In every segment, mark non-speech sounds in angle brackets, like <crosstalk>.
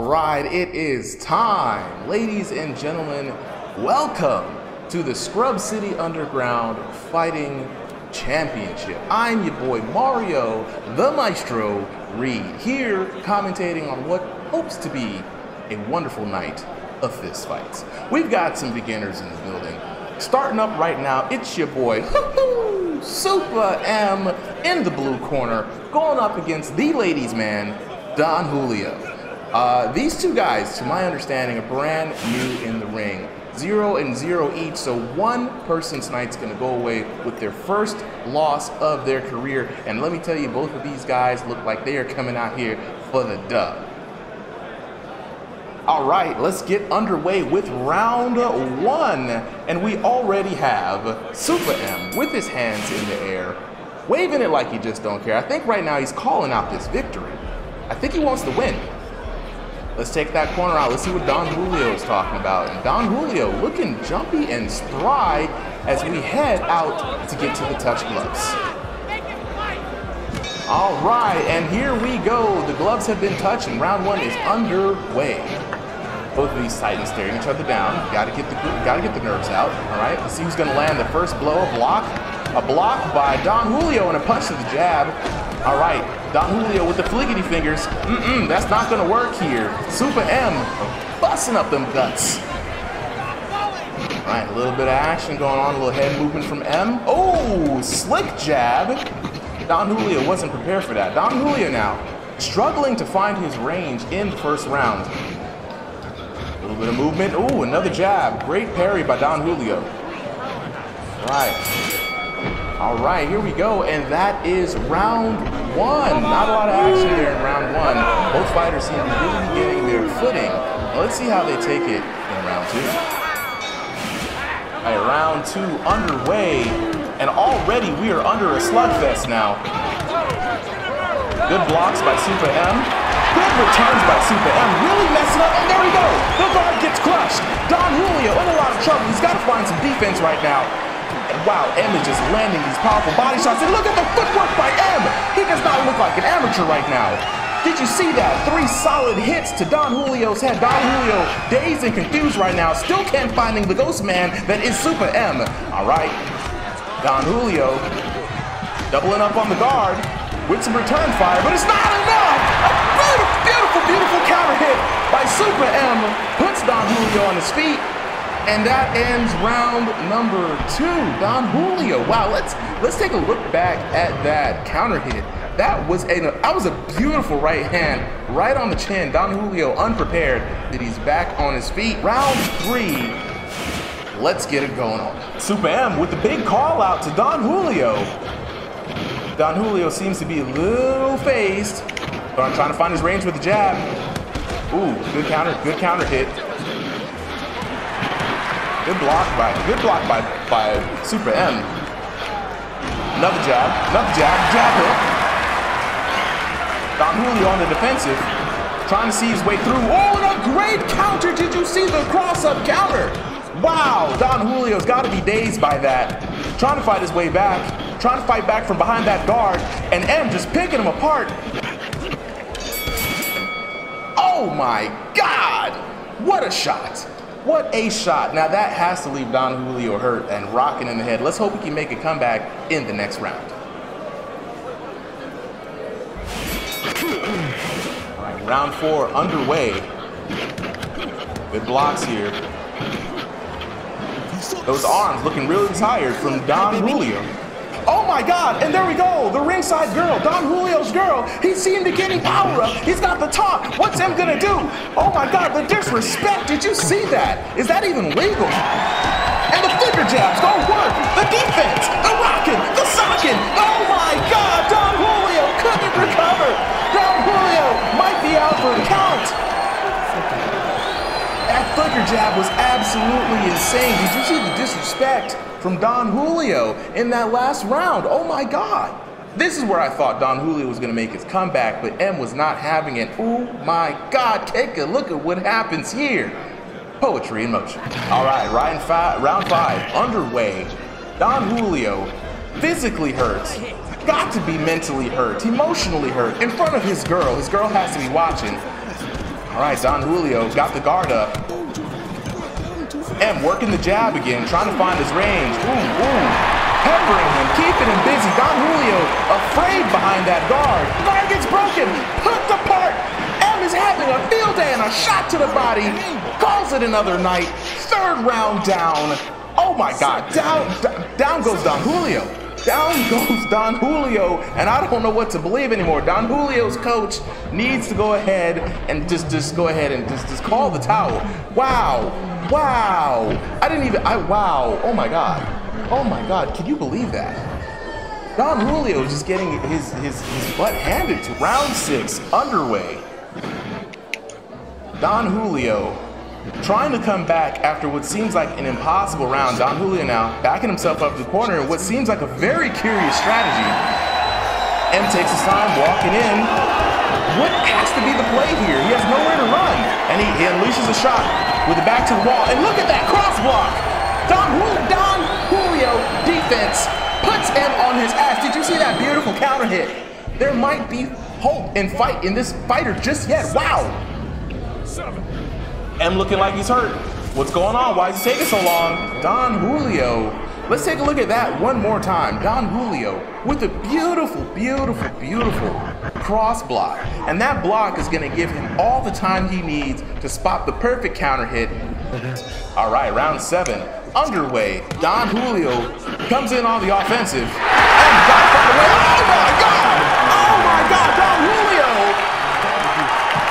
right, it is time. Ladies and gentlemen, welcome to the Scrub City Underground Fighting Championship. I'm your boy Mario, the Maestro Reed, here commentating on what hopes to be a wonderful night of fist fights. We've got some beginners in the building. Starting up right now, it's your boy, <laughs> Supah EM in the blue corner, going up against the ladies' man, Don Julio. Uh, these two guys, to my understanding, are brand new in the ring. Zero and zero each, so one person tonight's gonna go away with their first loss of their career. And let me tell you, both of these guys look like they are coming out here for the dub. All right, let's get underway with round one. And we already have Supah EM with his hands in the air, waving it like he just don't care. I think right now he's calling out this victory. I think he wants to win. Let's take that corner out. Let's see what Don Julio is talking about. And Don Julio looking jumpy and spry as we head out to get to the touch gloves. All right, and here we go. The gloves have been touched and round one is underway. Both of these titans staring each other down. Gotta get the gotta get the nerves out. All right, let's see who's gonna land the first blow. A block, a block by Don Julio and a punch to the jab. All right, Don Julio with the fliggity fingers. Mm-mm, that's not gonna work here. Supah EM busting up them guts. All right, a little bit of action going on, a little head movement from M. Oh, slick jab. Don Julio wasn't prepared for that. Don Julio now struggling to find his range in first round. A little bit of movement. Oh, another jab. Great parry by Don Julio. All right. All right, here we go, and that is round one. Not a lot of action there in round one. Both fighters seem to be really getting their footing. Let's see how they take it in round two. All right, round two underway, and already we are under a slugfest now. Good blocks by Supah EM. Good returns by Supah EM. Really messing up, and there we go. The guard gets crushed. Don Julio in a lot of trouble. He's got to find some defense right now. And wow, M is just landing these powerful body shots. And look at the footwork by M. He does not look like an amateur right now. Did you see that? Three solid hits to Don Julio's head. Don Julio, dazed and confused right now, still can't finding the ghost man that is Supah EM. All right, Don Julio doubling up on the guard with some return fire, but it's not enough. A beautiful, beautiful, beautiful counter hit by Supah EM puts Don Julio on his feet. And that ends round number two. Don Julio. Wow, let's let's take a look back at that counter hit. That was a that was a beautiful right hand, right on the chin. Don Julio unprepared. That he's back on his feet. Round three. Let's get it going on. Supah EM with the big call out to Don Julio. Don Julio seems to be a little phased, but I'm trying to find his range with the jab. Ooh, good counter, good counter hit. Good block by good block by by Supah EM. Another jab, another jab, jab hook. Don Julio on the defensive, trying to see his way through. Oh, and a great counter! Did you see the cross-up counter? Wow, Don Julio's got to be dazed by that. Trying to fight his way back, trying to fight back from behind that guard, and M just picking him apart. Oh my God! What a shot! What a shot. Now that has to leave Don Julio hurt and rocking in the head. Let's hope he can make a comeback in the next round. Right, round four underway. Good blocks here. Those arms looking really tired from Don Julio. Oh my God, and there we go, the ringside girl, Don Julio's girl. He seemed to getting power up. He's got the talk. What's him gonna do? Oh my God, the disrespect. Did you see that? Is that even legal? And the flicker jabs don't work. The defense, the rocking, the socking. Oh my God, Don Julio couldn't recover. Don Julio might be out for the count. That flicker jab was absolutely insane. Did you see the disrespect? from Don Julio in that last round. Oh my God. This is where I thought Don Julio was going to make his comeback, but M was not having it. Oh my God, take a look at what happens here. Poetry in motion. All right, round five, underway. Don Julio, physically hurt, got to be mentally hurt, emotionally hurt, in front of his girl. His girl has to be watching. All right, Don Julio got the guard up. And working the jab again, trying to find his range. Ooh, ooh. Peppering him, keeping him busy. Don Julio afraid behind that guard. Guard gets broken, hooked apart. M is having a field day and a shot to the body. Calls it another night. Third round down. Oh my God, down, down goes Don Julio. Down <laughs> goes Don Julio, and I don't know what to believe anymore. Don Julio's coach needs to go ahead and just, just go ahead and just, just call the towel. Wow, wow. I didn't even, I, wow. Oh my God. Oh my God, can you believe that? Don Julio just getting his, his, his butt handed to round six underway. Don Julio trying to come back after what seems like an impossible round. Don Julio now backing himself up to the corner in what seems like a very curious strategy. M takes his time walking in. What has to be the play here? He has nowhere to run. And he, he unleashes a shot with the back to the wall. And look at that cross block. Don, Don Julio defense puts M on his ass. Did you see that beautiful counter hit? There might be hope and fight in this fighter just yet. Wow. Seven. M looking like he's hurt. What's going on? Why is it taking so long? Don Julio. Let's take a look at that one more time. Don Julio with a beautiful, beautiful, beautiful cross block. And that block is going to give him all the time he needs to spot the perfect counter hit. <laughs> All right, round seven underway. Don Julio comes in on the offensive. And got away. Oh my God! Oh my God, Don Julio!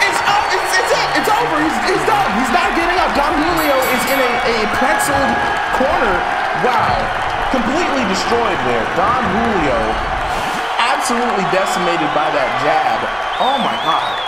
It's, uh, it's, it's it. It's over. He's, he's done. He's not getting up. Don Julio is in a, a pretzeled corner. Wow. Completely destroyed there. Don Julio absolutely decimated by that jab. Oh my God.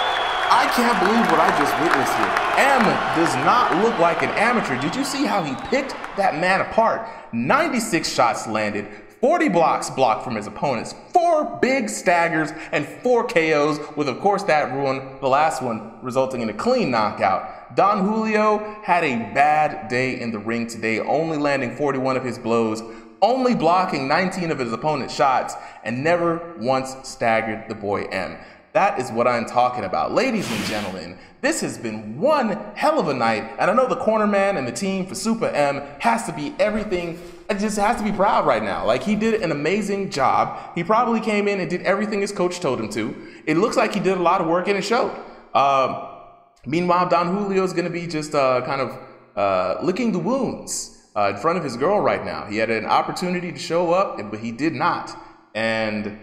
I can't believe what I just witnessed here. M does not look like an amateur. Did you see how he picked that man apart? 96 shots landed, 40 blocks blocked from his opponents, four big staggers, and four KOs, with of course that ruin, the last one, resulting in a clean knockout. Don Julio had a bad day in the ring today, only landing 41 of his blows, only blocking 19 of his opponent's shots, and never once staggered the boy M. That is what I'm talking about. Ladies and gentlemen, this has been one hell of a night, and I know the corner man and the team for Supah EM has to be everything, it just has to be proud right now. Like, he did an amazing job. He probably came in and did everything his coach told him to. It looks like he did a lot of work and it showed. Um, meanwhile, Don Julio is going to be just uh, kind of uh, licking the wounds uh, in front of his girl right now. He had an opportunity to show up, but he did not. And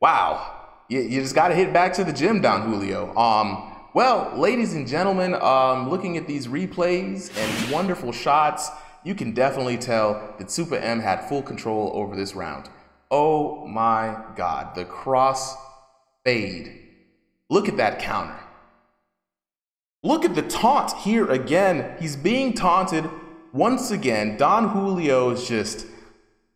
wow, you, you just got to hit back to the gym, Don Julio. Um, well, ladies and gentlemen, um, looking at these replays and wonderful shots, you can definitely tell that Supah EM had full control over this round. Oh my God, the cross fade. Look at that counter. Look at the taunt here again. He's being taunted once again. Don Julio is just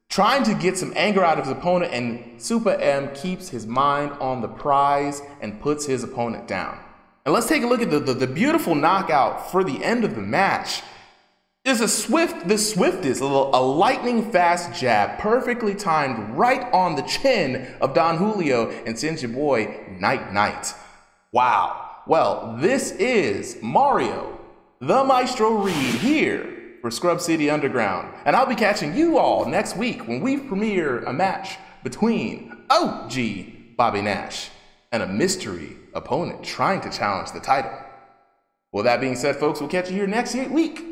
trying to get some anger out of his opponent, and Supah EM keeps his mind on the prize and puts his opponent down. And let's take a look at the, the, the beautiful knockout for the end of the match. There's a swift, the swiftest, a, little, a lightning fast jab, perfectly timed right on the chin of Don Julio, and sends your boy night night. Wow. Well, this is Mario, the Maestro Reed here for Scrub City Underground. And I'll be catching you all next week when we premiere a match between OG Bobby Nash and a mystery opponent trying to challenge the title. Well, that being said, folks, we'll catch you here next week